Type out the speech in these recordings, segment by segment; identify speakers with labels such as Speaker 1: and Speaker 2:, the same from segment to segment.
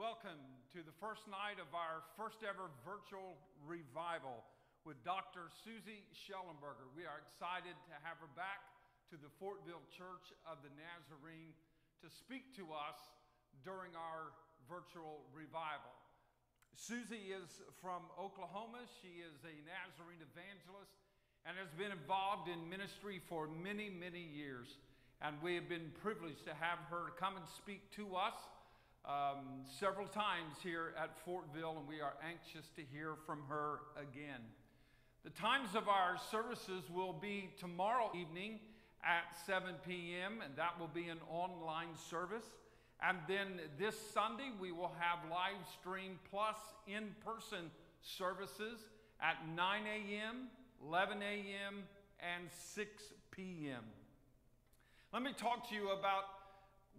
Speaker 1: Welcome to the first night of our first ever virtual revival with Dr. Susie Shellenberger. We are excited to have her back to the Fortville Church of the Nazarene to speak to us during our virtual revival. Susie is from Oklahoma. She is a Nazarene evangelist and has been involved in ministry for many, many years. And we have been privileged to have her come and speak to us um, several times here at Fortville, and we are anxious to hear from her again. The times of our services will be tomorrow evening at 7 p.m., and that will be an online service. And then this Sunday, we will have live stream plus in person services at 9 a.m., 11 a.m., and 6 p.m. Let me talk to you about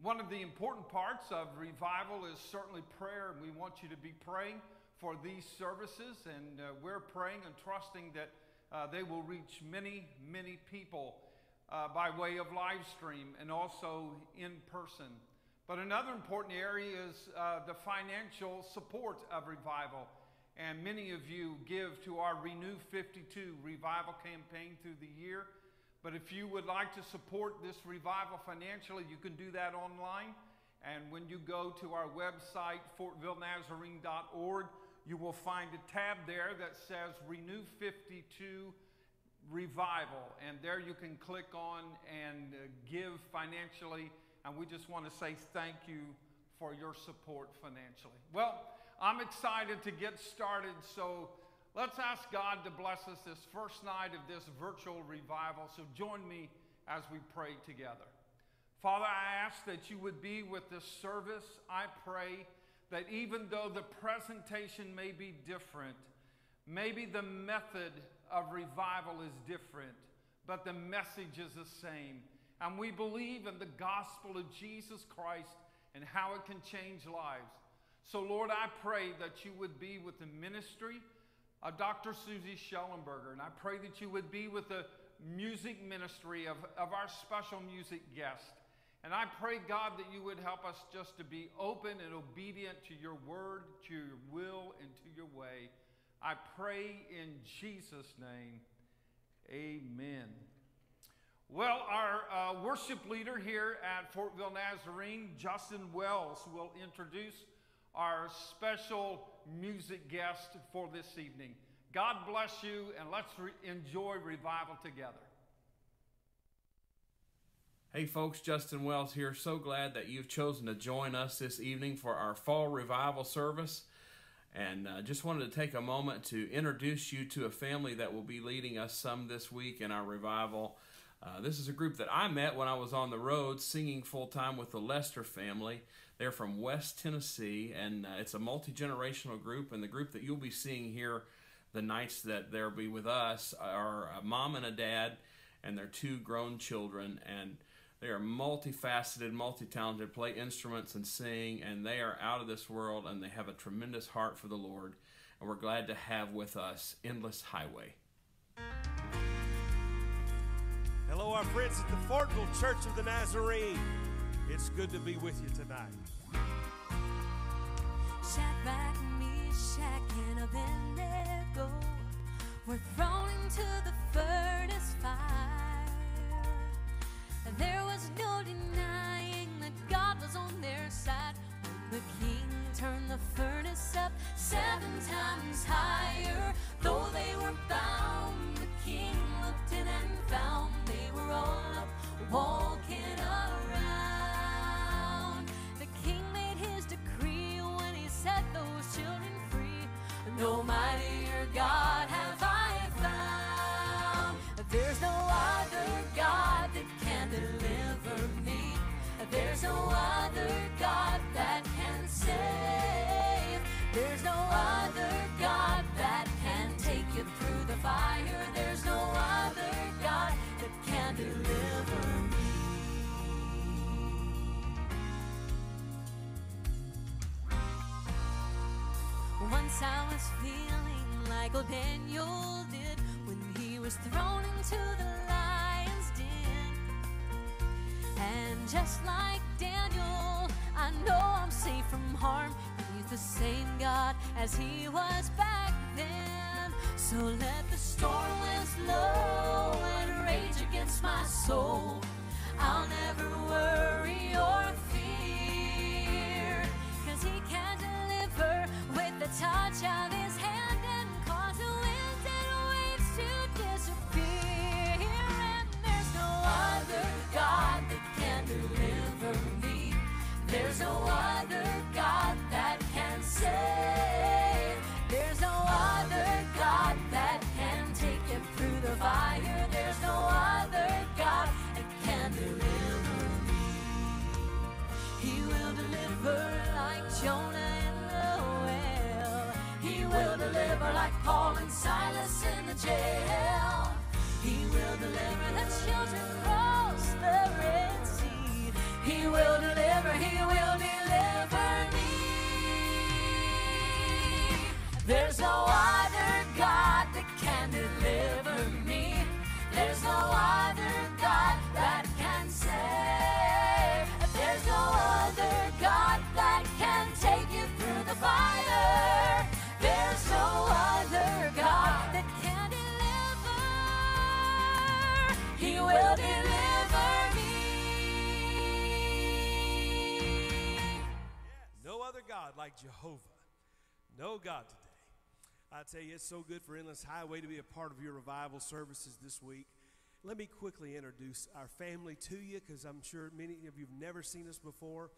Speaker 1: one of the important parts of revival is certainly prayer, and we want you to be praying for these services. And uh, we're praying and trusting that uh, they will reach many, many people uh, by way of live stream and also in person. But another important area is uh, the financial support of revival. And many of you give to our Renew 52 revival campaign through the year. But if you would like to support this revival financially, you can do that online. And when you go to our website, fortvillenazarene.org, you will find a tab there that says Renew 52 Revival. And there you can click on and uh, give financially. And we just want to say thank you for your support financially. Well, I'm excited to get started. So Let's ask God to bless us this first night of this virtual revival. So join me as we pray together. Father, I ask that you would be with this service. I pray that even though the presentation may be different, maybe the method of revival is different, but the message is the same. And we believe in the gospel of Jesus Christ and how it can change lives. So, Lord, I pray that you would be with the ministry of Dr. Susie Shellenberger. And I pray that you would be with the music ministry of, of our special music guest. And I pray, God, that you would help us just to be open and obedient to your word, to your will, and to your way. I pray in Jesus' name, amen. Well, our uh, worship leader here at Fortville Nazarene, Justin Wells, will introduce our special music guest for this evening. God bless you, and let's re- enjoy revival together.
Speaker 2: Hey folks, Justin Wells here. So glad that you've chosen to join us this evening for our fall revival service. And uh, just wanted to take a moment to introduce you to a family that will be leading us some this week in our revival. Uh, this is a group that I met when I was on the road singing full time with the Lester family. They're from West Tennessee, and uh, it's a multi generational group. And the group that you'll be seeing here the nights that they'll be with us are a mom and a dad and their two grown children. And they are multifaceted, multi talented, play instruments and sing, and they are out of this world and they have a tremendous heart for the Lord. And we're glad to have with us Endless Highway.
Speaker 3: Hello, our friends at the Fortville Church of the Nazarene. It's good to be with you tonight. Shadrach, Meshach, and Abednego were thrown into the furnace fire. There was no denying that God was on their side when the king turned the furnace up seven times higher. Though they were bound, the king looked in and found they were all up walking No mightier God have I was feeling like old Daniel did when he was thrown into the lion's den. And just like Daniel, I know I'm safe from harm. He's the same God as He was back then. So let the storm winds blow and rage against my soul. I'll never worry or fear. Cause He can touch of His hand and cause the winds and waves to disappear. And there's no other God that can deliver me. There's no other deliver like Paul and Silas in the jail. He will deliver the children across the Red Sea. He will deliver, he will deliver me. There's no
Speaker 4: Jehovah. No God today. I tell you, it's so good for Endless Highway to be a part of your revival services this week. Let me quickly introduce our family to you because I'm sure many of you have never seen us before.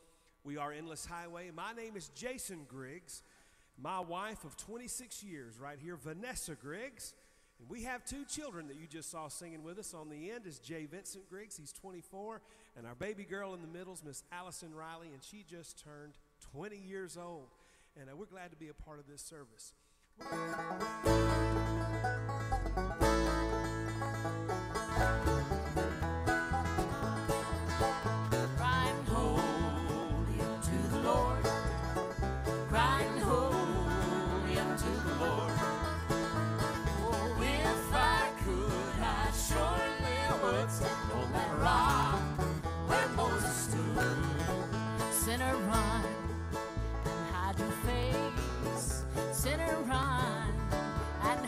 Speaker 4: We are Endless Highway. My name is Jason Griggs. My wife of 26 years, right here, Vanessa Griggs. And we have two children that you just saw singing with us. On the end is Jay Vincent Griggs, he's 24. And our baby girl in the middle is Miss Allison Riley, and she just turned 20 years old. And uh, we're glad to be a part of this service.
Speaker 3: Crying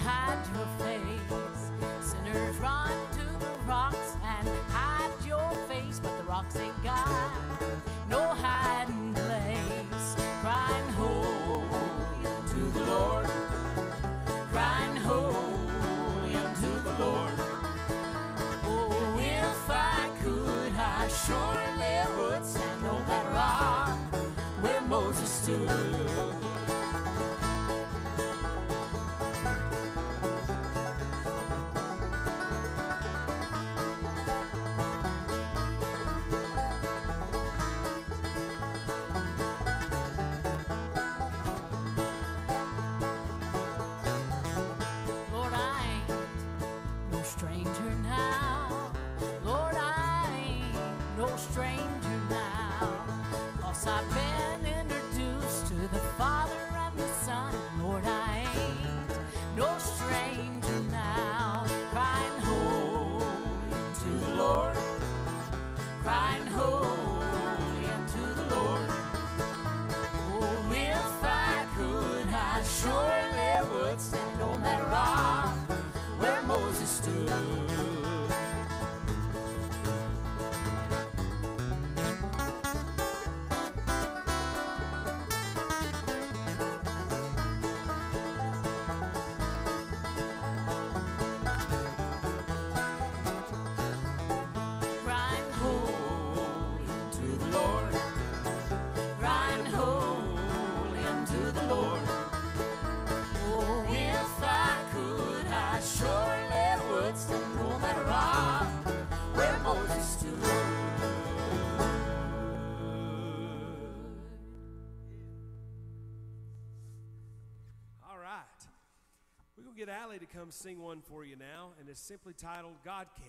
Speaker 3: hide your face. Sinners run to the rocks and hide your face, but the rocks ain't got no hiding place. Crying holy unto the Lord. Crying holy unto the Lord. Oh, if I could, I surely would stand on that rock where Moses stood.
Speaker 4: Allie to come sing one for you now, and it's simply titled God Can.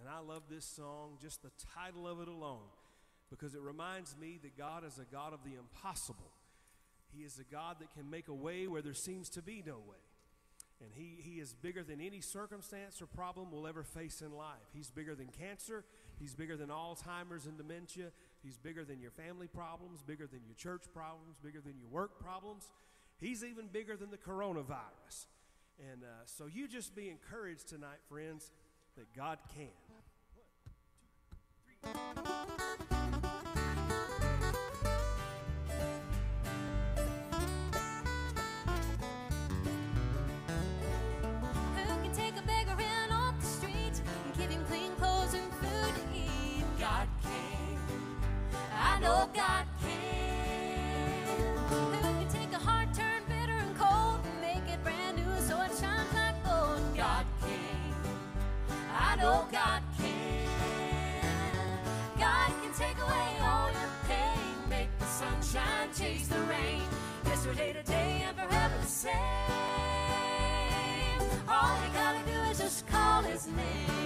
Speaker 4: And I love this song, just the title of it alone, because it reminds me that God is a God of the impossible. He is a God that can make a way where there seems to be no way. And he, he is bigger than any circumstance or problem we'll ever face in life. He's bigger than cancer. He's bigger than Alzheimer's and dementia. He's bigger than your family problems, bigger than your church problems, bigger than your work problems. He's even bigger than the coronavirus. And uh, so you just be encouraged tonight, friends, that God can.
Speaker 3: Who can take a know God can. God can take away all your pain, make the sunshine chase the rain. Yesterday, today, and forever the same. All you gotta do is just call his name.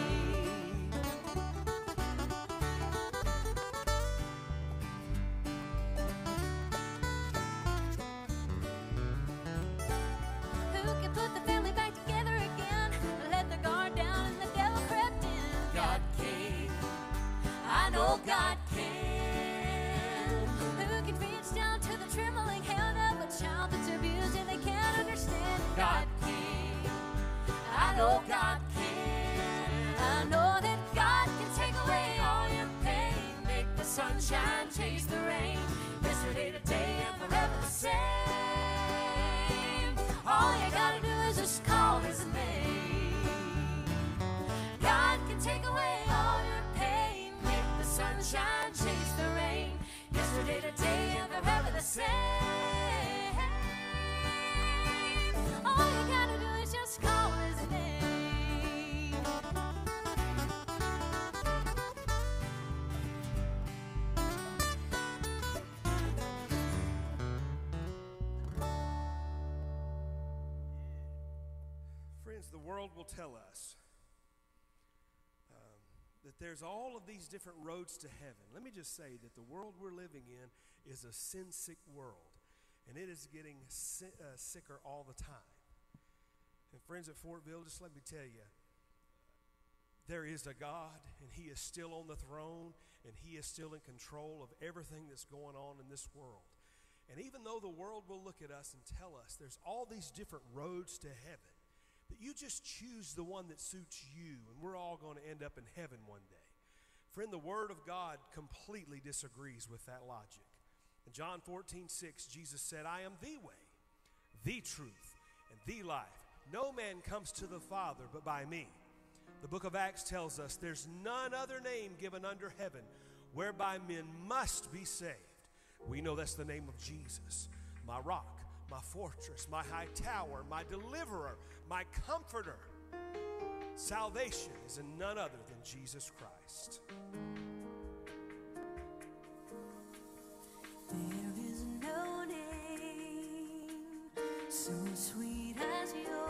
Speaker 3: God can. I know God can. I know that God can take away all your pain, make the sunshine chase the rain. Yesterday, today, and forever the same. All you gotta do is just call His name. God can take away
Speaker 4: world will tell us um, that there's all of these different roads to heaven. Let me just say that the world we're living in is a sin sick world, and it is getting si- uh, sicker all the time. And, friends at Fortville, just let me tell you there is a God, and He is still on the throne, and He is still in control of everything that's going on in this world. And even though the world will look at us and tell us there's all these different roads to heaven, that you just choose the one that suits you, and we're all going to end up in heaven one day. Friend, the Word of God completely disagrees with that logic. In John 14, 6, Jesus said, I am the way, the truth, and the life. No man comes to the Father but by me. The book of Acts tells us there's none other name given under heaven whereby men must be saved. We know that's the name of Jesus, my rock, my fortress, my high tower, my deliverer, my comforter. Salvation is in none other than Jesus Christ.
Speaker 3: There is no name so sweet as yours.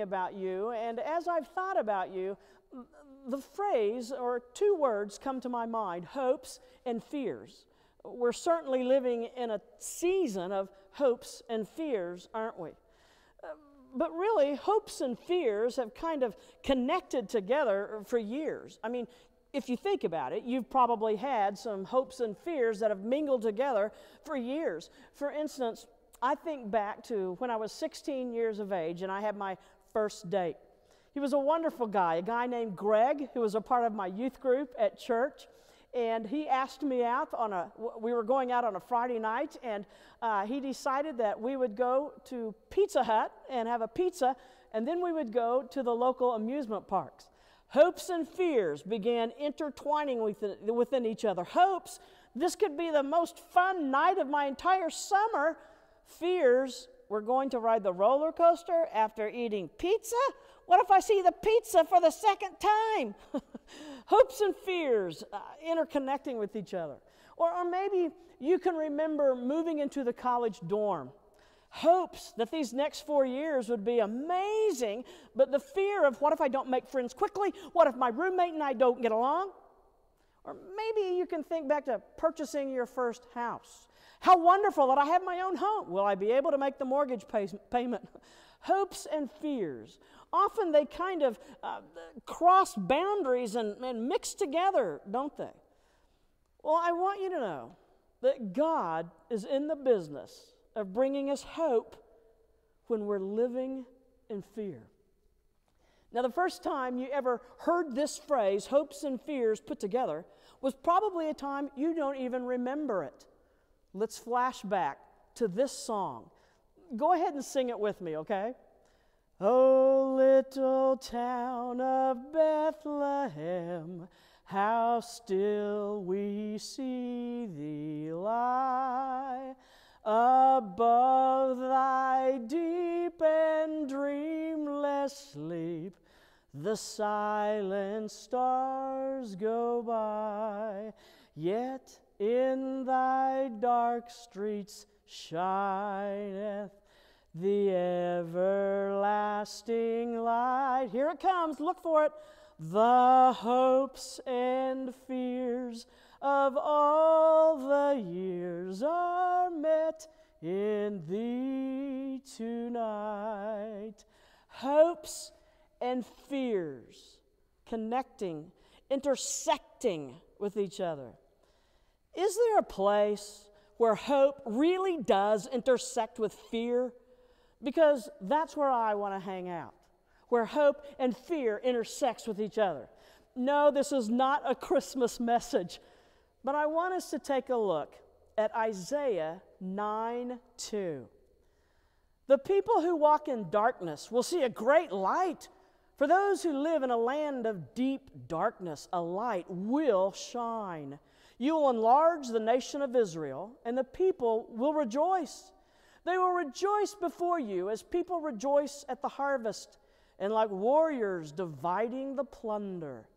Speaker 5: Thinking about you, and as I've thought about you, the phrase or two words come to my mind hopes and fears. We're certainly living in a season of hopes and fears, aren't we? but really, hopes and fears have kind of connected together for years. I mean, if you think about it, you've probably had some hopes and fears that have mingled together for years. For instance, I think back to when I was 16 years of age and I had my first date. He was a wonderful guy, a guy named Greg, who was a part of my youth group at church. And he asked me out on a, we were going out on a Friday night, and uh, he decided that we would go to Pizza Hut and have a pizza, and then we would go to the local amusement parks. Hopes and fears began intertwining within, within each other. Hopes, this could be the most fun night of my entire summer. Fears, we're going to ride the roller coaster after eating pizza. What if I see the pizza for the second time? Hopes and fears uh, interconnecting with each other. Or, or maybe you can remember moving into the college dorm. Hopes that these next four years would be amazing, but the fear of what if I don't make friends quickly? What if my roommate and I don't get along? Or maybe you can think back to purchasing your first house. How wonderful that I have my own home. Will I be able to make the mortgage pay- payment? Hopes and fears. Often they kind of uh, cross boundaries and, and mix together, don't they? Well, I want you to know that God is in the business of bringing us hope when we're living in fear. Now, the first time you ever heard this phrase, hopes and fears put together, was probably a time you don't even remember it. Let's flash back to this song. Go ahead and sing it with me, okay? Oh, little town of Bethlehem, how still we see thee lie above thy deep and dreamless sleep. The silent stars go by, yet in thy dark streets shineth the everlasting light. Here it comes, look for it. The hopes and fears of all the years are met in thee tonight. Hopes and fears connecting, intersecting with each other. Is there a place where hope really does intersect with fear? because that's where I want to hang out, where hope and fear intersects with each other. No, this is not a Christmas message, but I want us to take a look at Isaiah 9 2. The people who walk in darkness will see a great light. For those who live in a land of deep darkness, a light will shine. You will enlarge the nation of Israel, and the people will rejoice. They will rejoice before you as people rejoice at the harvest, and like warriors dividing the plunder.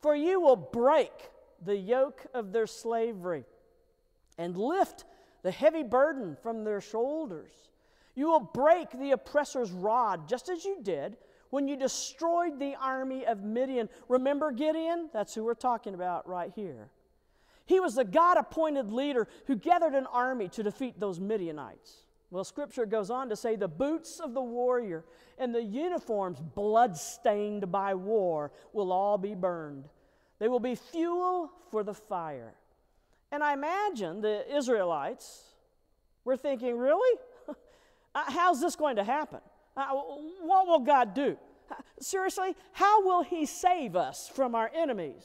Speaker 5: For you will break the yoke of their slavery and lift the heavy burden from their shoulders. You will break the oppressor's rod, just as you did when you destroyed the army of Midian. Remember Gideon? That's who we're talking about right here. He was the God appointed leader who gathered an army to defeat those Midianites. Well, scripture goes on to say the boots of the warrior and the uniforms blood-stained by war will all be burned. They will be fuel for the fire. And I imagine the Israelites were thinking, really? Uh, how's this going to happen? Uh, what will God do? Uh, seriously, how will He save us from our enemies?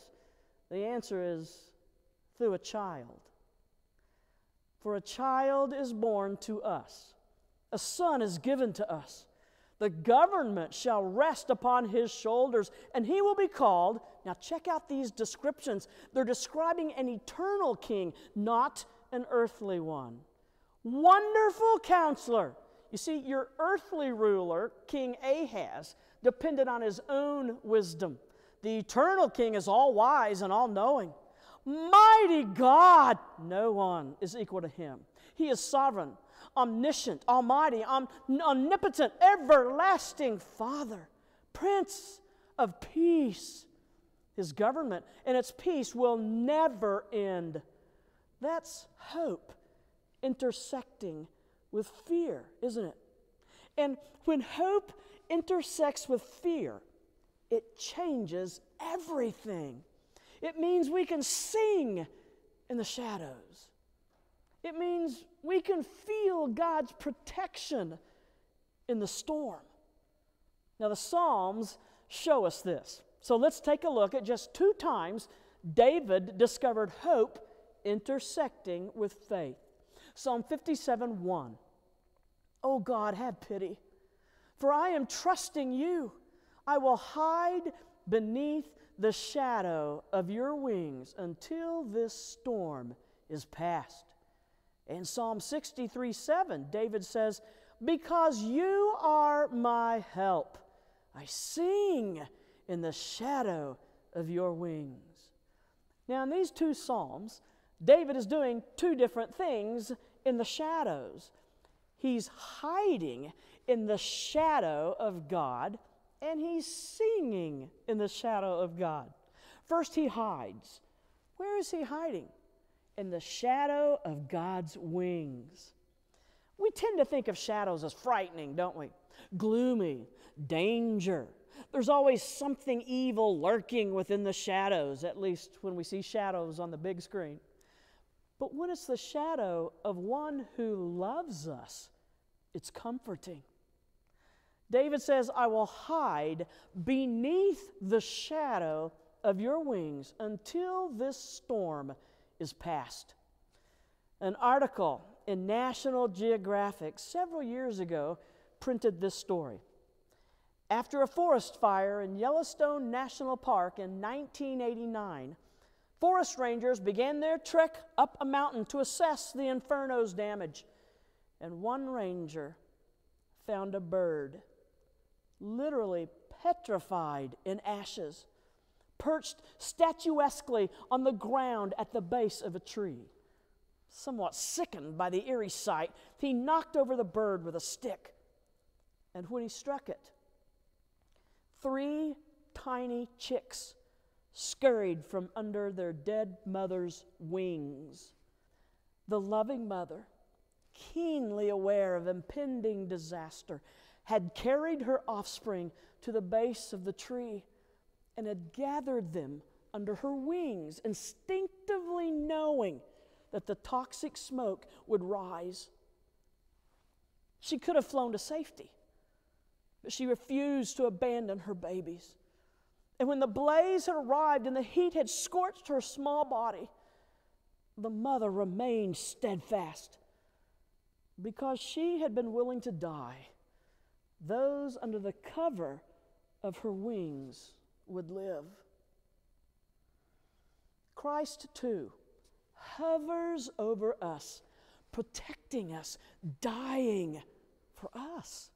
Speaker 5: The answer is through a child. For a child is born to us, a son is given to us. The government shall rest upon his shoulders, and he will be called. Now, check out these descriptions. They're describing an eternal king, not an earthly one. Wonderful counselor. You see, your earthly ruler, King Ahaz, depended on his own wisdom. The eternal king is all wise and all knowing. Mighty God, no one is equal to him. He is sovereign, omniscient, almighty, om- omnipotent, everlasting Father, Prince of Peace. His government and its peace will never end. That's hope intersecting with fear, isn't it? And when hope intersects with fear, it changes everything. It means we can sing in the shadows. It means we can feel God's protection in the storm. Now, the Psalms show us this. So let's take a look at just two times David discovered hope intersecting with faith. Psalm 57 1. Oh God, have pity, for I am trusting you. I will hide beneath the shadow of your wings until this storm is past. In Psalm 63 7, David says, Because you are my help, I sing in the shadow of your wings. Now, in these two Psalms, David is doing two different things in the shadows. He's hiding in the shadow of God, and he's singing in the shadow of God. First, he hides. Where is he hiding? In the shadow of God's wings. We tend to think of shadows as frightening, don't we? Gloomy, danger. There's always something evil lurking within the shadows, at least when we see shadows on the big screen. But when it's the shadow of one who loves us, it's comforting. David says, I will hide beneath the shadow of your wings until this storm is past. An article in National Geographic several years ago printed this story. After a forest fire in Yellowstone National Park in 1989, forest rangers began their trek up a mountain to assess the inferno's damage. And one ranger found a bird, literally petrified in ashes, perched statuesquely on the ground at the base of a tree. Somewhat sickened by the eerie sight, he knocked over the bird with a stick. And when he struck it, three tiny chicks scurried from under their dead mother's wings. The loving mother, keenly aware of impending disaster, had carried her offspring to the base of the tree and had gathered them under her wings, instinctively knowing that the toxic smoke would rise. She could have flown to safety, but she refused to abandon her babies. And when the blaze had arrived and the heat had scorched her small body, the mother remained steadfast. Because she had been willing to die, those under the cover of her wings would live. Christ, too, hovers over us, protecting us, dying for us.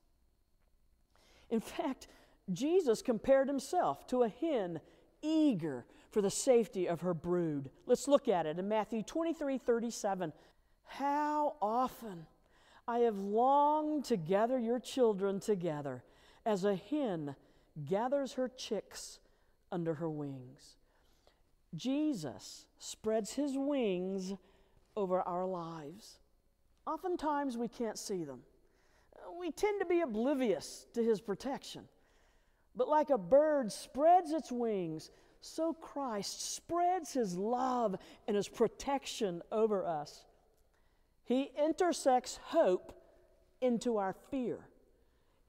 Speaker 5: In fact, Jesus compared himself to a hen eager for the safety of her brood. Let's look at it in Matthew 23 37. How often I have longed to gather your children together as a hen gathers her chicks under her wings. Jesus spreads his wings over our lives. Oftentimes we can't see them. We tend to be oblivious to his protection. But like a bird spreads its wings, so Christ spreads his love and his protection over us. He intersects hope into our fear.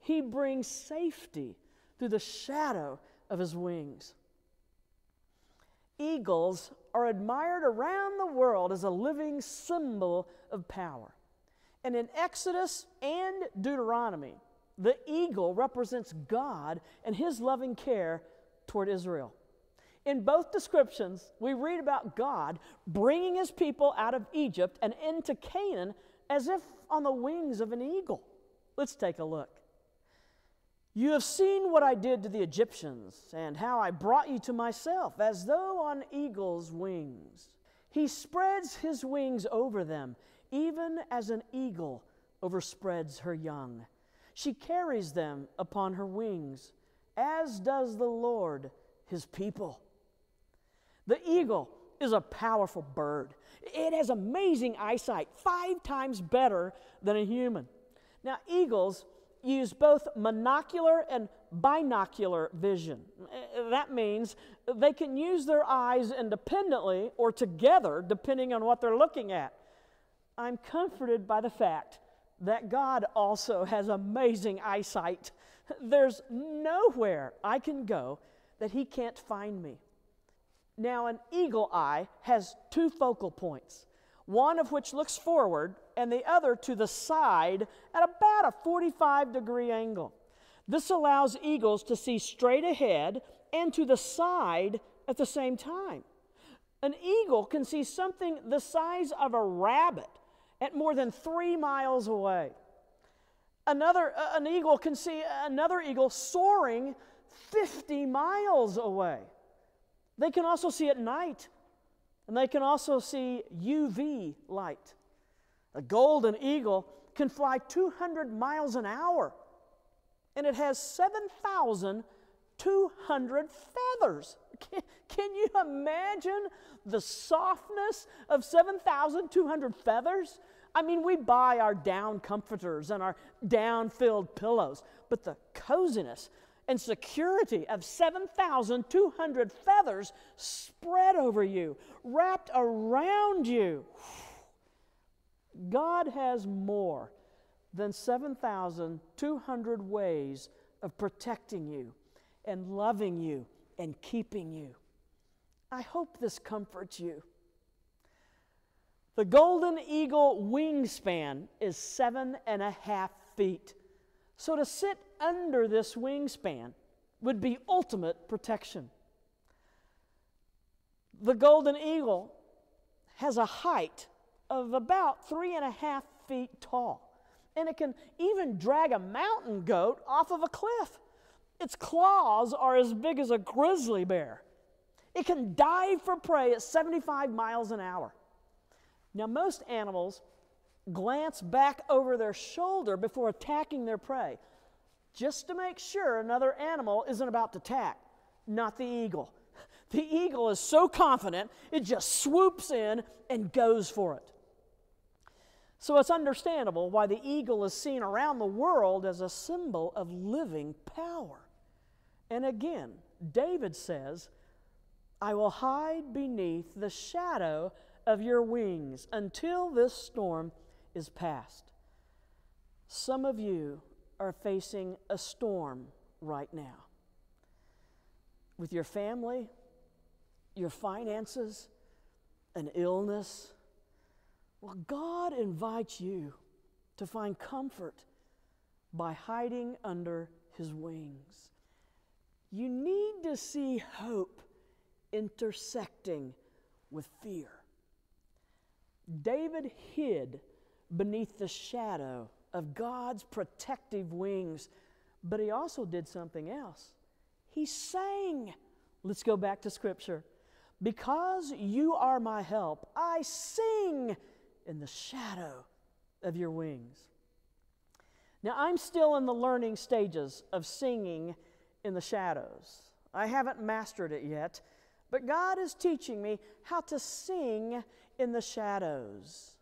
Speaker 5: He brings safety through the shadow of his wings. Eagles are admired around the world as a living symbol of power. And in Exodus and Deuteronomy, the eagle represents God and his loving care toward Israel. In both descriptions, we read about God bringing his people out of Egypt and into Canaan as if on the wings of an eagle. Let's take a look. You have seen what I did to the Egyptians and how I brought you to myself as though on eagle's wings. He spreads his wings over them, even as an eagle overspreads her young. She carries them upon her wings, as does the Lord his people. The eagle is a powerful bird. It has amazing eyesight, five times better than a human. Now, eagles use both monocular and binocular vision. Uh, that means they can use their eyes independently or together, depending on what they're looking at. I'm comforted by the fact that God also has amazing eyesight. There's nowhere I can go that He can't find me. Now, an eagle eye has two focal points, one of which looks forward and the other to the side at about a 45 degree angle. This allows eagles to see straight ahead and to the side at the same time. An eagle can see something the size of a rabbit at more than three miles away. Another, uh, an eagle can see another eagle soaring 50 miles away. They can also see at night, and they can also see UV light. A golden eagle can fly 200 miles an hour, and it has 7,200 feathers. Can, can you imagine the softness of 7,200 feathers? I mean, we buy our down comforters and our down filled pillows, but the coziness and security of 7,200 feathers spread over you, wrapped around you. God has more than 7,200 ways of protecting you and loving you and keeping you. I hope this comforts you. The golden eagle wingspan is seven and a half feet. So to sit under this wingspan would be ultimate protection. The golden eagle has a height of about three and a half feet tall, and it can even drag a mountain goat off of a cliff. Its claws are as big as a grizzly bear. It can dive for prey at 75 miles an hour. Now, most animals glance back over their shoulder before attacking their prey, just to make sure another animal isn't about to attack, not the eagle. The eagle is so confident, it just swoops in and goes for it. So it's understandable why the eagle is seen around the world as a symbol of living power. And again, David says, I will hide beneath the shadow of your wings until this storm is past. Some of you are facing a storm right now with your family, your finances, an illness. Well, God invites you to find comfort by hiding under his wings. You need to see hope intersecting with fear. David hid beneath the shadow of God's protective wings, but he also did something else. He sang. Let's go back to Scripture. Because you are my help, I sing in the shadow of your wings. Now, I'm still in the learning stages of singing in the shadows. I haven't mastered it yet, but God is teaching me how to sing in the shadows.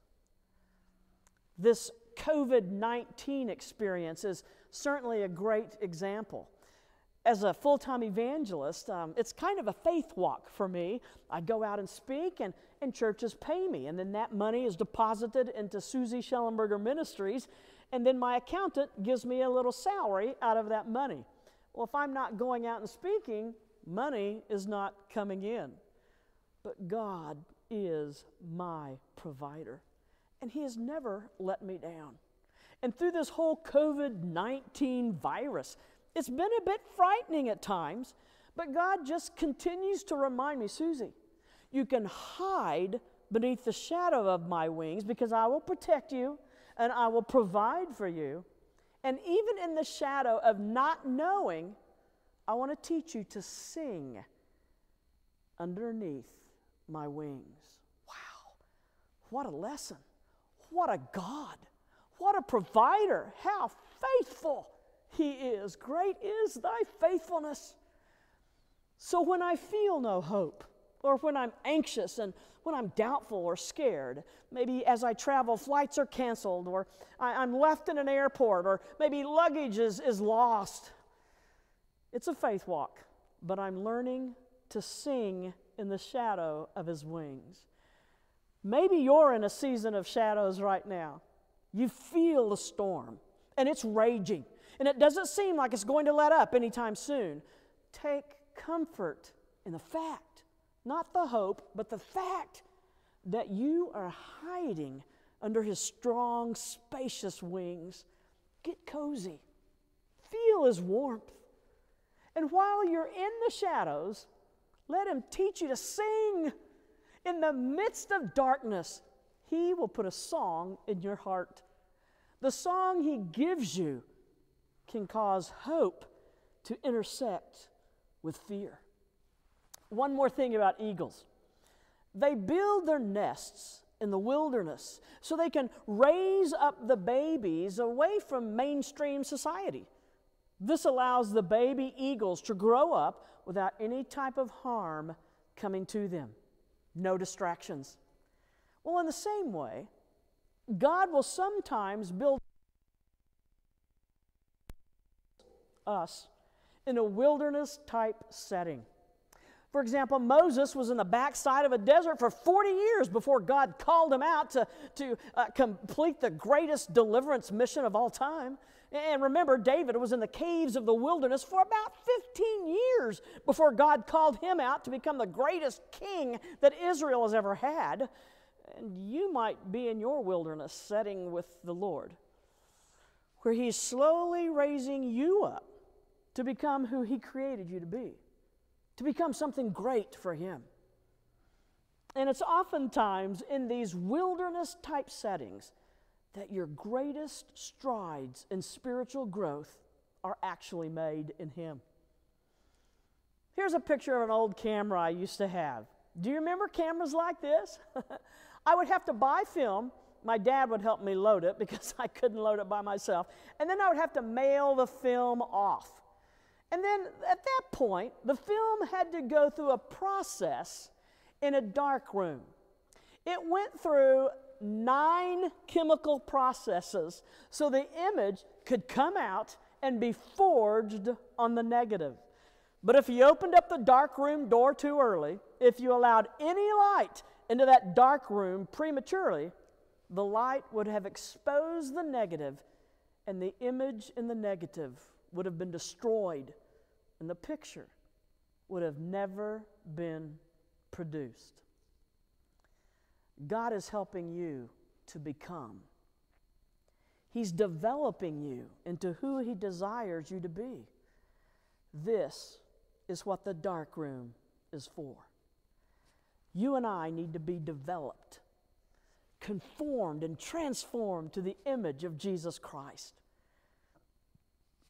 Speaker 5: This COVID 19 experience is certainly a great example. As a full time evangelist, um, it's kind of a faith walk for me. I go out and speak, and, and churches pay me, and then that money is deposited into Susie Shellenberger Ministries, and then my accountant gives me a little salary out of that money. Well, if I'm not going out and speaking, money is not coming in. But God is my provider, and He has never let me down. And through this whole COVID 19 virus, it's been a bit frightening at times, but God just continues to remind me Susie, you can hide beneath the shadow of my wings because I will protect you and I will provide for you. And even in the shadow of not knowing, I want to teach you to sing underneath my wings. Wow, what a lesson. What a God. What a provider! How faithful he is! Great is thy faithfulness. So when I feel no hope, or when I'm anxious and when I'm doubtful or scared, maybe as I travel, flights are canceled, or I, am left in an airport, or maybe luggage is, is lost. It's a faith walk, but I'm learning to sing in the shadow of his wings. Maybe you're in a season of shadows right now. You feel the storm, and it's raging, and it doesn't seem like it's going to let up anytime soon. Take comfort in the fact, not the hope, but the fact that you are hiding under his strong, spacious wings. Get cozy, feel his warmth. And while you're in the shadows, let him teach you to sing. In the midst of darkness, he will put a song in your heart. The song he gives you can cause hope to intersect with fear. One more thing about eagles they build their nests in the wilderness so they can raise up the babies away from mainstream society. This allows the baby eagles to grow up without any type of harm coming to them. No distractions. Well, in the same way, God will sometimes build us in a wilderness type setting. For example, Moses was in the backside of a desert for 40 years before God called him out to, to uh, complete the greatest deliverance mission of all time. And remember, David was in the caves of the wilderness for about 15 years before God called him out to become the greatest king that Israel has ever had. And you might be in your wilderness setting with the Lord, where He's slowly raising you up to become who He created you to be, to become something great for Him. And it's oftentimes in these wilderness type settings that your greatest strides in spiritual growth are actually made in Him. Here's a picture of an old camera I used to have. Do you remember cameras like this? I would have to buy film. My dad would help me load it because I couldn't load it by myself. And then I would have to mail the film off. And then at that point, the film had to go through a process in a dark room. It went through nine chemical processes so the image could come out and be forged on the negative. But if you opened up the dark room door too early, if you allowed any light into that dark room prematurely, the light would have exposed the negative, and the image in the negative would have been destroyed, and the picture would have never been produced. God is helping you to become. He's developing you into who He desires you to be. This is what the dark room is for. You and I need to be developed, conformed, and transformed to the image of Jesus Christ.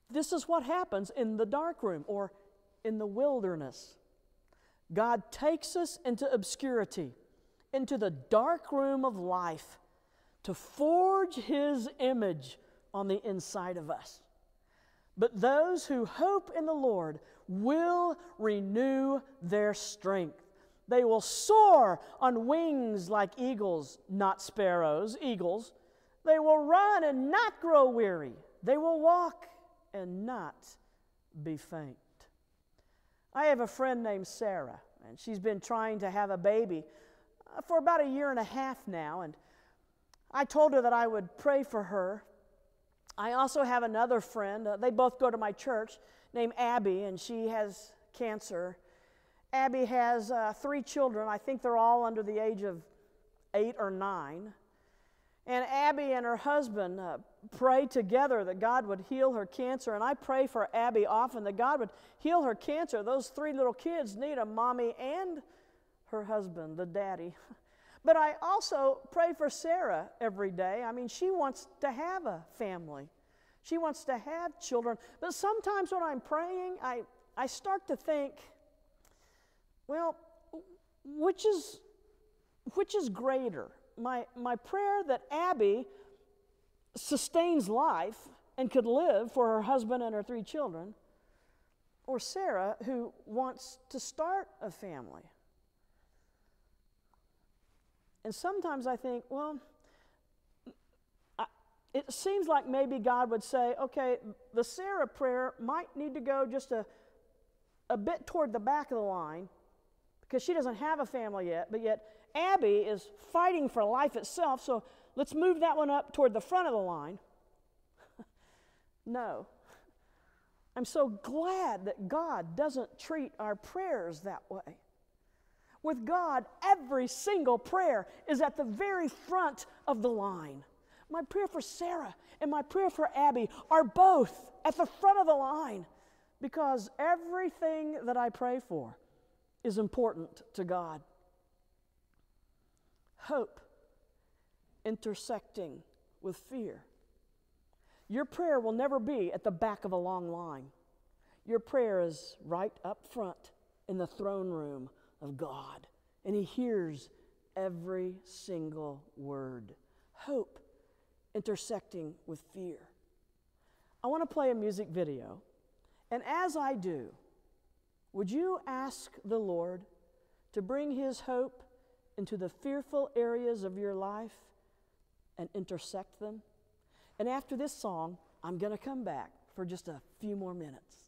Speaker 5: This is what happens in the dark room or in the wilderness. God takes us into obscurity into the dark room of life to forge His image on the inside of us. But those who hope in the Lord will renew their strength. They will soar on wings like eagles, not sparrows, eagles. They will run and not grow weary. They will walk and not be faint. I have a friend named Sarah, and she's been trying to have a baby for about a year and a half now, and I told her that I would pray for her. I also have another friend, uh, they both go to my church, named Abby, and she has cancer. Abby has uh, three children. I think they're all under the age of eight or nine. And Abby and her husband uh, pray together that God would heal her cancer. And I pray for Abby often that God would heal her cancer. Those three little kids need a mommy and her husband, the daddy. But I also pray for Sarah every day. I mean, she wants to have a family, she wants to have children. But sometimes when I'm praying, I, I start to think, well, which is, which is greater? My, my prayer that Abby sustains life and could live for her husband and her three children, or Sarah, who wants to start a family. And sometimes I think, well, I, it seems like maybe God would say, okay, the Sarah prayer might need to go just a, a bit toward the back of the line because she doesn't have a family yet, but yet Abby is fighting for life itself, so let's move that one up toward the front of the line. no. I'm so glad that God doesn't treat our prayers that way. With God, every single prayer is at the very front of the line. My prayer for Sarah and my prayer for Abby are both at the front of the line because everything that I pray for is important to God. Hope intersecting with fear. Your prayer will never be at the back of a long line. Your prayer is right up front in the throne room of God, and He hears every single word. Hope intersecting with fear. I want to play a music video, and as I do, would you ask the Lord to bring His hope into the fearful areas of your life and intersect them? And after this song, I'm going to come back for just a few more minutes.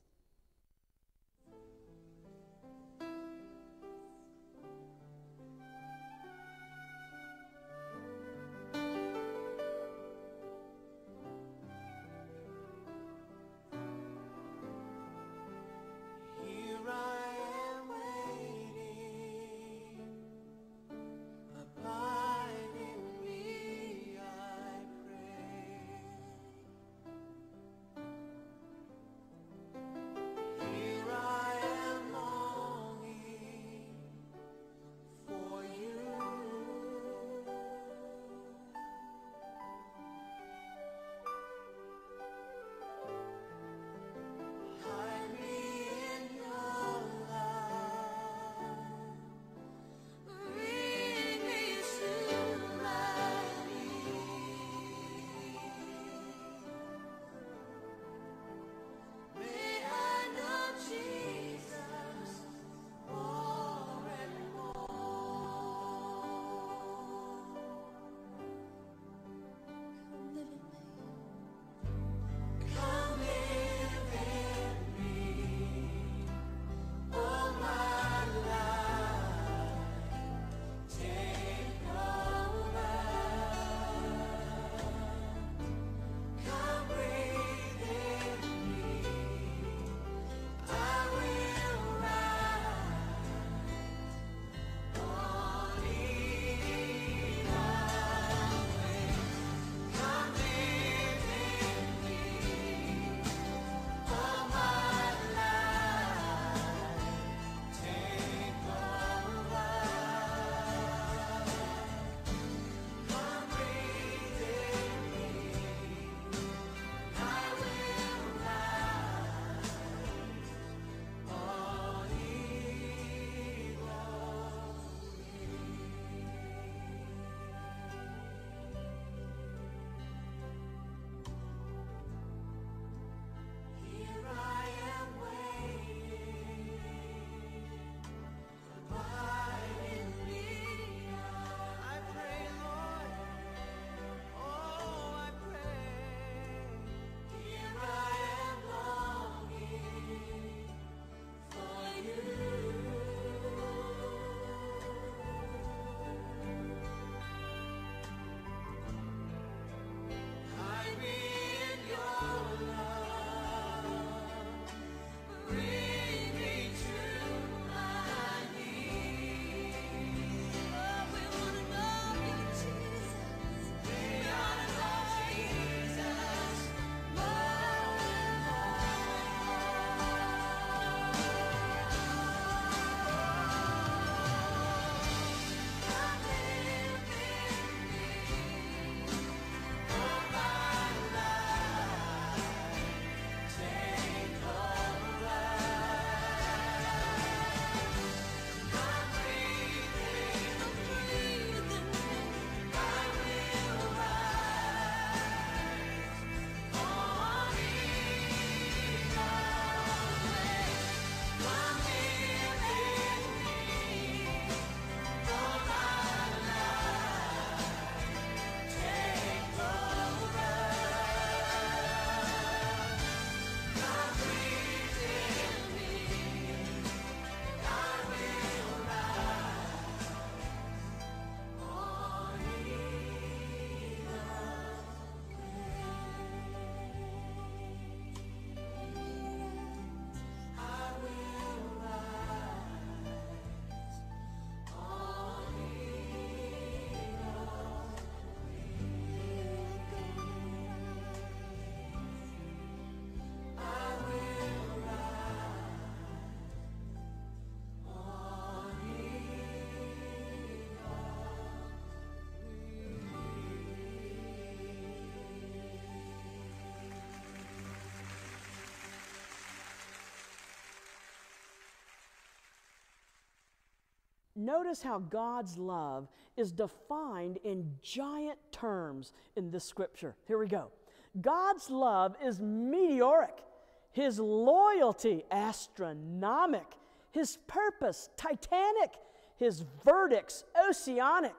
Speaker 5: Notice how God's love is defined in giant terms in this scripture. Here we go. God's love is meteoric, His loyalty astronomic, His purpose titanic, His verdicts oceanic.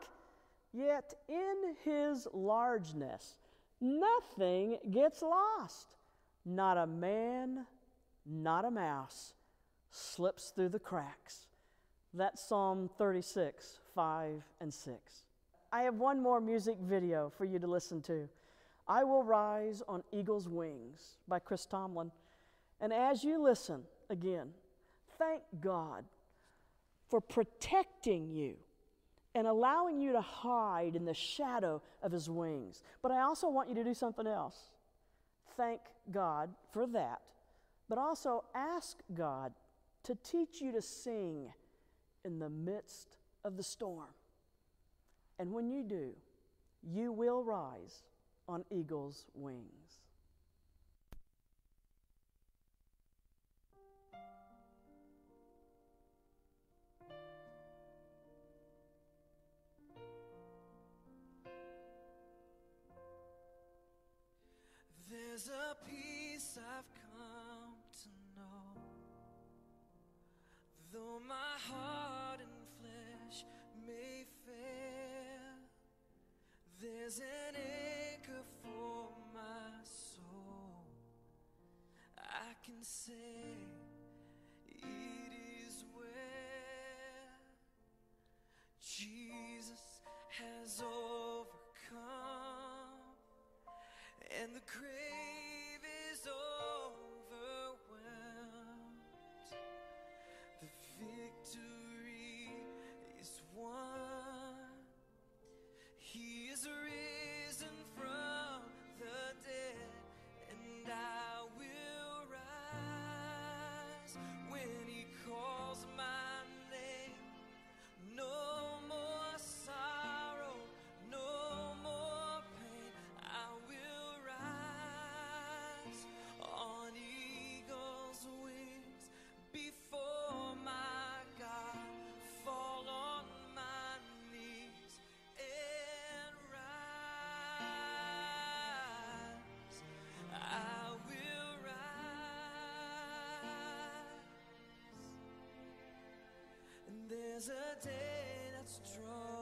Speaker 5: Yet in His largeness, nothing gets lost. Not a man, not a mouse slips through the cracks. That's Psalm 36, 5 and 6. I have one more music video for you to listen to. I Will Rise on Eagle's Wings by Chris Tomlin. And as you listen again, thank God for protecting you and allowing you to hide in the shadow of his wings. But I also want you to do something else. Thank God for that, but also ask God to teach you to sing in the midst of the storm. And when you do, you will rise on eagle's wings.
Speaker 6: There's a peace I've come to know. Though my heart there's a day that's drawing